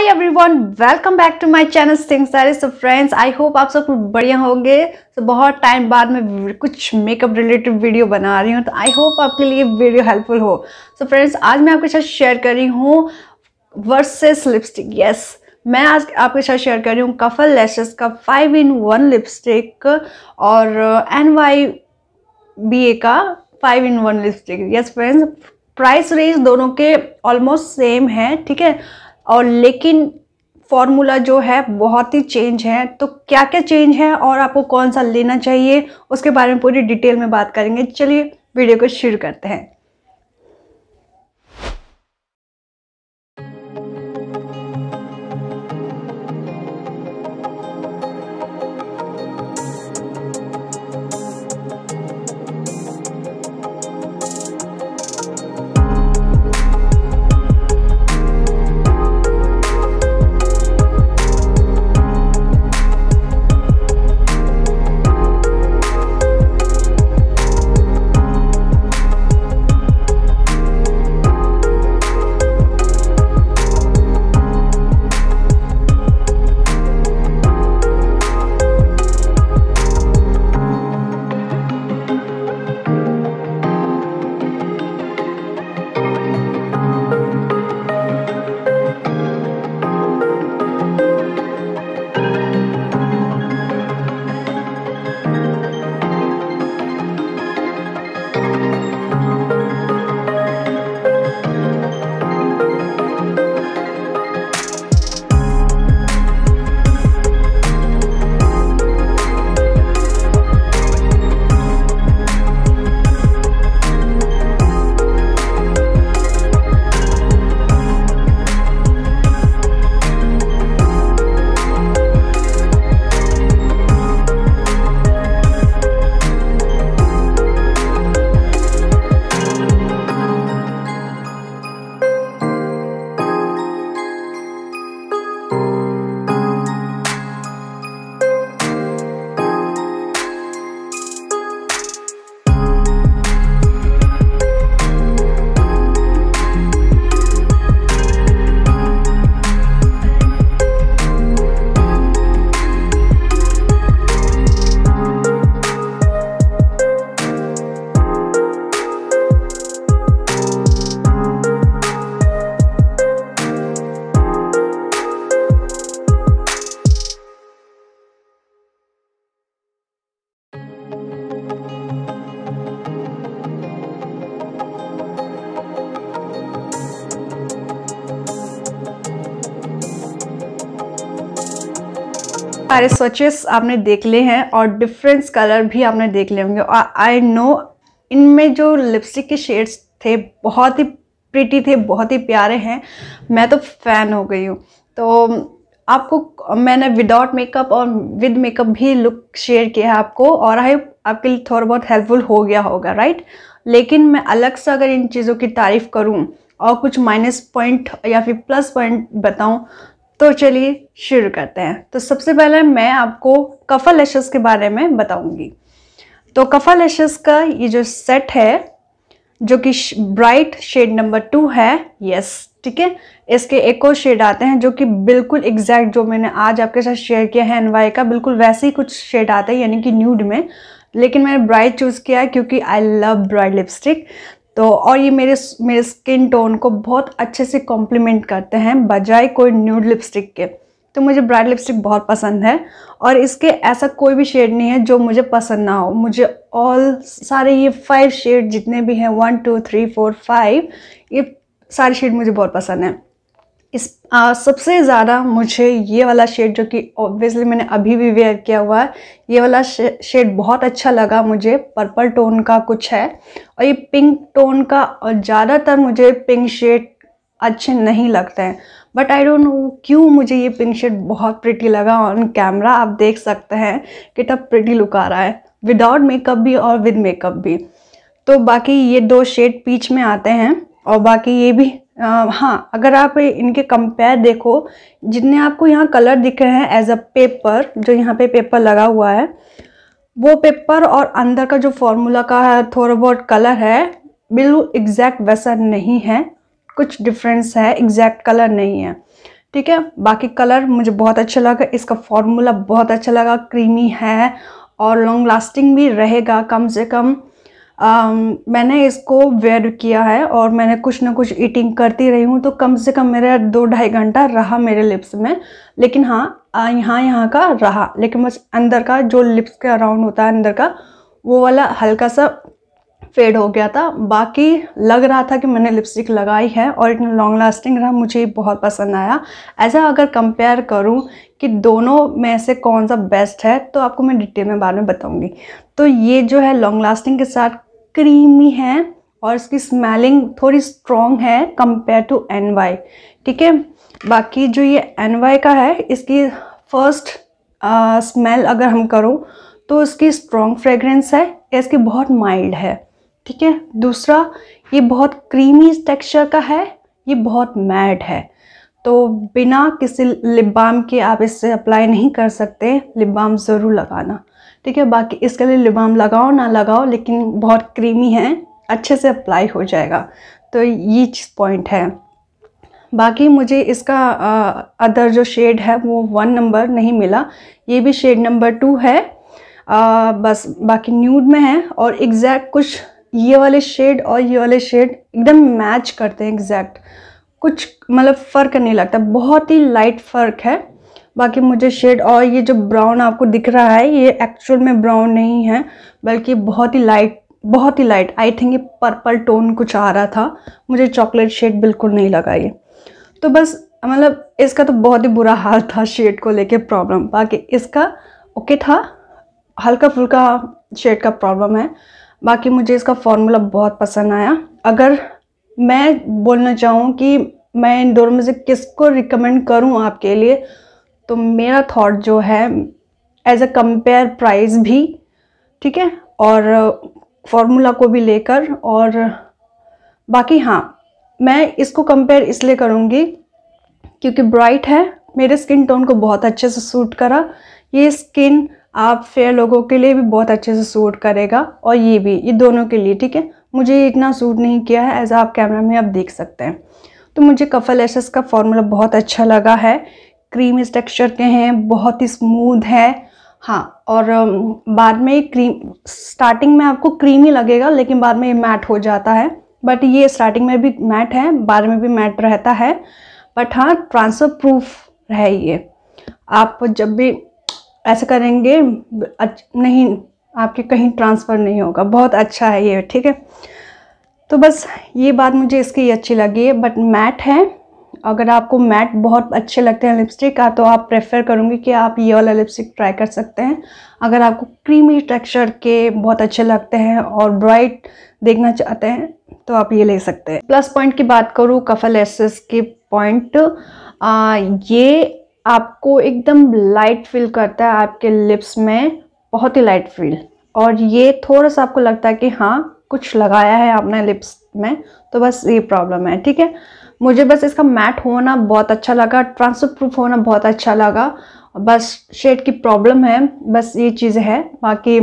Hi everyone welcome back to my channel सिंग सारी so friends I hope आप सब बढ़िया होंगे। तो बहुत टाइम बाद में कुछ मेकअप रिलेटेड वीडियो बना रही हूँ तो आई होप आपके लिए वीडियो हेल्पफुल हो। सो so फ्रेंड्स आज मैं आपके साथ शेयर कर रही हूँ वर्सेस लिपस्टिक यस मैं आज आपके साथ शेयर कर रही हूँ कफल लैशेस का फाइव इन वन लिपस्टिक और एन वाई बी ए का five in one lipstick yes friends price range दोनों के ऑलमोस्ट सेम है, ठीक है? और लेकिन फॉर्मूला जो है बहुत ही चेंज है। तो क्या क्या चेंज है और आपको कौन सा लेना चाहिए, उसके बारे में पूरी डिटेल में बात करेंगे। चलिए वीडियो को शुरू करते हैं। सारे स्वचेस आपने देख ले हैं और डिफरेंस कलर भी आपने देख ले होंगे। और आई नो इनमें जो लिपस्टिक के शेड्स थे, बहुत ही प्रिटी थे, बहुत ही प्यारे हैं। मैं तो फ़ैन हो गई हूँ। तो आपको, मैंने विदाउट मेकअप और विद मेकअप भी लुक शेयर किया है आपको और आई आपके लिए थोड़ा बहुत हेल्पफुल हो गया होगा राइट लेकिन मैं अलग से अगर इन चीज़ों की तारीफ़ करूँ और कुछ माइनस पॉइंट या फिर प्लस पॉइंट बताऊँ तो चलिए शुरू करते हैं। तो सबसे पहले मैं आपको कफा लेशेस के बारे में बताऊँगी। तो कफा लेशेस का ये जो सेट है, जो कि ब्राइट शेड नंबर टू है यस ठीक है? इसके एक और शेड आते हैं जो कि बिल्कुल एग्जैक्ट जो मैंने आज आपके साथ शेयर किया है एनवाई का, बिल्कुल वैसे ही कुछ शेड आता है, यानी कि न्यूड में। लेकिन मैंने ब्राइट चूज़ किया है क्योंकि आई लव ब्राइट लिपस्टिक तो और ये मेरे मेरे स्किन टोन को बहुत अच्छे से कॉम्प्लीमेंट करते हैं, बजाय कोई न्यूड लिपस्टिक के। तो मुझे ब्राइट लिपस्टिक बहुत पसंद है और इसके ऐसा कोई भी शेड नहीं है जो मुझे पसंद ना हो। मुझे ऑल सारे ये फाइव शेड जितने भी हैं one two three four five ये सारे शेड मुझे बहुत पसंद हैं। इस आ, सबसे ज़्यादा मुझे ये वाला शेड जो कि ऑब्वियसली मैंने अभी भी वेयर किया हुआ है ये वाला शेड बहुत अच्छा लगा मुझे। पर्पल टोन का कुछ है और ये पिंक टोन का और ज़्यादातर मुझे पिंक शेड अच्छे नहीं लगते हैं। बट आई डोंट नो क्यों मुझे ये पिंक शेड बहुत प्रिटी लगा ऑन कैमरा आप देख सकते हैं कि तब प्रिटी लुक आ रहा है। विदाउट मेकअप भी और विद मेकअप भी। तो बाकी ये दो शेड पीच में आते हैं और बाकी ये भी हाँ अगर आप इनके कंपेयर देखो, जितने आपको यहाँ कलर दिख रहे हैं एज अ पेपर जो यहाँ पे पेपर लगा हुआ है, वो पेपर और अंदर का जो फॉर्मूला का है, थोड़ा बहुत कलर है, बिल्कुल एग्जैक्ट वैसा नहीं है, कुछ डिफरेंस है एग्जैक्ट कलर नहीं है। ठीक है? बाकी कलर मुझे बहुत अच्छा लगा, इसका फॉर्मूला बहुत अच्छा लगा क्रीमी है और लॉन्ग लास्टिंग भी रहेगा कम से कम। मैंने इसको वेयर किया है और मैंने कुछ ना कुछ ईटिंग करती रही हूँ तो कम से कम मेरा दो ढाई घंटा रहा मेरे लिप्स में। लेकिन हाँ यहाँ यहाँ का रहा, लेकिन बस अंदर का जो लिप्स के अराउंड होता है अंदर का, वो वाला हल्का सा फेड हो गया था। बाकी लग रहा था कि मैंने लिपस्टिक लगाई है और इतना लॉन्ग लास्टिंग रहा, मुझे बहुत पसंद आया। ऐसा अगर कंपेयर करूँ कि दोनों में से कौन सा बेस्ट है तो आपको मैं डिटेल में बाद में बताऊँगी। तो ये जो है लॉन्ग लास्टिंग के साथ क्रीमी है और इसकी स्मेलिंग थोड़ी स्ट्रॉन्ग है कंपेयर टू एन वाई ठीक है? बाकी जो ये एन वाई का है, इसकी फ़र्स्ट स्मेल अगर हम करूँ तो इसकी स्ट्रॉन्ग फ्रेगरेंस है, इसकी बहुत माइल्ड है, ठीक है? दूसरा, ये बहुत क्रीमी टेक्सचर का है, ये बहुत मैड है। तो बिना किसी लिप बाम के आप इससे अप्लाई नहीं कर सकते लिप बाम ज़रूर लगाना। ठीक है बाकी इसके लिए लिप बाम लगाओ ना लगाओ लेकिन बहुत क्रीमी है अच्छे से अप्लाई हो जाएगा। तो ये चीज़ पॉइंट है। बाकी मुझे इसका अदर जो शेड है वो वन नंबर नहीं मिला। ये भी शेड नंबर टू है। आ, बस बाकी न्यूड में है और एग्जैक्ट कुछ ये वाले शेड और ये वाले शेड एकदम मैच करते हैं एग्जैक्ट कुछ मतलब फ़र्क नहीं लगता। बहुत ही लाइट फ़र्क है। बाकी मुझे शेड और ये जो ब्राउन आपको दिख रहा है, ये एक्चुअल में ब्राउन नहीं है, बल्कि बहुत ही लाइट बहुत ही लाइट आई थिंक ये पर्पल टोन कुछ आ रहा था। मुझे चॉकलेट शेड बिल्कुल नहीं लगा ये। तो बस मतलब इसका तो बहुत ही बुरा हाल था शेड को लेके प्रॉब्लम बाकी इसका ओके था, हल्का फुल्का शेड का प्रॉब्लम है। बाकी मुझे इसका फॉर्मूला बहुत पसंद आया। अगर मैं बोलना चाहूँ कि मैं इन दोनों में से किसको रिकमेंड करूँ आपके लिए तो मेरा थॉट जो है एज अ कंपेयर प्राइस भी, ठीक है, और फॉर्मूला को भी लेकर, और, बाकी हाँ मैं इसको कंपेयर इसलिए करूँगी, क्योंकि ब्राइट है, मेरे स्किन टोन को बहुत अच्छे से सूट करा, ये स्किन आप फेयर लोगों के लिए भी बहुत अच्छे से सूट करेगा, और ये भी, ये दोनों के लिए, ठीक है, मुझे इतना सूट नहीं किया है एज आप कैमरा में आप देख सकते हैं। तो मुझे कफल एसेस का फॉर्मूला बहुत अच्छा लगा है क्रीम इस टेक्सचर के हैं, बहुत ही स्मूथ है। हाँ और बाद में क्रीम स्टार्टिंग में आपको क्रीम ही लगेगा, लेकिन बाद में ये मैट हो जाता है। बट ये स्टार्टिंग में भी मैट है, बाद में भी मैट रहता है। बट हाँ ट्रांसफ़र प्रूफ है ये। आप जब भी ऐसा करेंगे नहीं, आपके कहीं ट्रांसफ़र नहीं होगा। बहुत अच्छा है ये, ठीक है? तो बस ये बात मुझे इसकी अच्छी लगी है बट मैट है। अगर आपको मैट बहुत अच्छे लगते हैं लिपस्टिक का तो आप प्रेफर करूँगी कि आप ये वाला लिपस्टिक ट्राई कर सकते हैं। अगर आपको क्रीमी टेक्सचर के बहुत अच्छे लगते हैं और ब्राइट देखना चाहते हैं तो आप ये ले सकते हैं। प्लस पॉइंट की बात करूँ कफल एसेस के पॉइंट ये आपको एकदम लाइट फील करता है आपके लिप्स में, बहुत ही लाइट फील। और ये थोड़ा सा आपको लगता है कि हाँ कुछ लगाया है आपने लिप्स में तो बस ये प्रॉब्लम है, ठीक है? मुझे बस इसका मैट होना बहुत अच्छा लगा ट्रांसफ़र प्रूफ होना बहुत अच्छा लगा। बस शेड की प्रॉब्लम है, बस ये चीज़ है। बाकी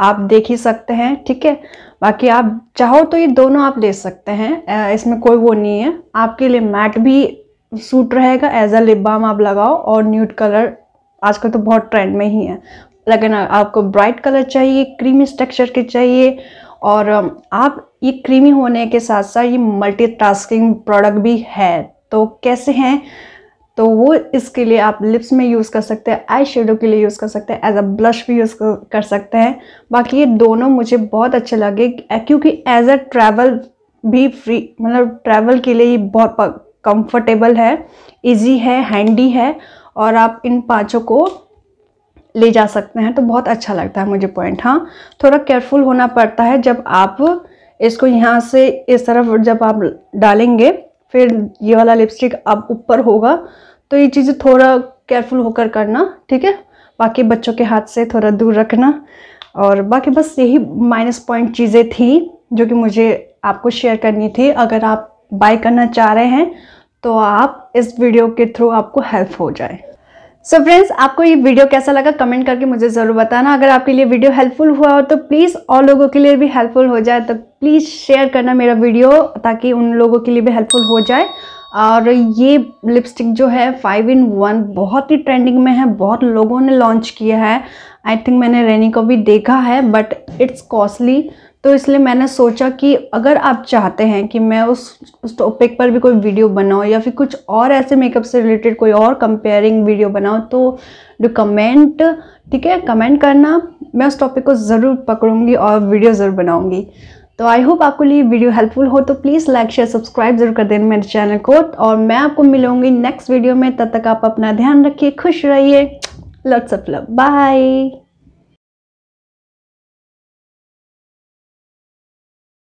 आप देख ही सकते हैं, ठीक है? बाकी आप चाहो तो ये दोनों आप ले सकते हैं इसमें कोई वो नहीं है। आपके लिए मैट भी सूट रहेगा एज अ लिप बाम आप लगाओ, और न्यूड कलर आजकल तो बहुत ट्रेंड में ही है। लेकिन आपको ब्राइट कलर चाहिए क्रीमी टेक्सचर के चाहिए और आप ये क्रीमी होने के साथ साथ ये मल्टीटास्किंग प्रोडक्ट भी है तो कैसे हैं? तो वो इसके लिए आप लिप्स में यूज़ कर सकते हैं आई शेडो के लिए यूज़ कर सकते हैं एज अ ब्लश भी यूज़ कर सकते हैं। बाकी ये दोनों मुझे बहुत अच्छे लगे क्योंकि एज अ ट्रैवल भी फ्री मतलब ट्रैवल के लिए ये बहुत कंफर्टेबल है इजी है हैंडी है, और आप इन पाँचों को ले जा सकते हैं तो बहुत अच्छा लगता है मुझे पॉइंट हाँ। थोड़ा केयरफुल होना पड़ता है जब आप इसको यहाँ से इस तरफ़ जब आप डालेंगे, फिर ये वाला लिपस्टिक अब ऊपर होगा तो ये चीज़ें थोड़ा केयरफुल होकर करना, ठीक है? बाकी बच्चों के हाथ से थोड़ा दूर रखना। और बाकी बस यही माइनस पॉइंट चीज़ें थी जो कि मुझे आपको शेयर करनी थी। अगर आप बाय करना चाह रहे हैं तो आप इस वीडियो के थ्रू आपको हेल्प हो जाए। सो so फ्रेंड्स आपको ये वीडियो कैसा लगा? कमेंट करके मुझे ज़रूर बताना। अगर आपके लिए वीडियो हेल्पफुल हुआ हो तो प्लीज़ और लोगों के लिए भी हेल्पफुल हो जाए तो प्लीज़ शेयर करना मेरा वीडियो ताकि उन लोगों के लिए भी हेल्पफुल हो जाए। और ये लिपस्टिक जो है फाइव इन वन बहुत ही ट्रेंडिंग में है, बहुत लोगों ने लॉन्च किया है। आई थिंक मैंने रेनी को भी देखा है बट इट्स कॉस्टली तो इसलिए मैंने सोचा कि अगर आप चाहते हैं कि मैं उस उस टॉपिक पर भी कोई वीडियो बनाऊँ या फिर कुछ और ऐसे मेकअप से रिलेटेड कोई और कंपेयरिंग वीडियो बनाऊँ तो डू कमेंट ठीक है कमेंट करना। मैं उस टॉपिक को ज़रूर पकड़ूँगी और वीडियो ज़रूर बनाऊँगी। तो आई होप आपको लिए वीडियो हेल्पफुल हो तो प्लीज़ लाइक शेयर सब्सक्राइब ज़रूर कर देना मेरे चैनल को। और मैं आपको मिलूँगी नेक्स्ट वीडियो में। तब तक आप अपना ध्यान रखिए, खुश रहिए। Lots of love bye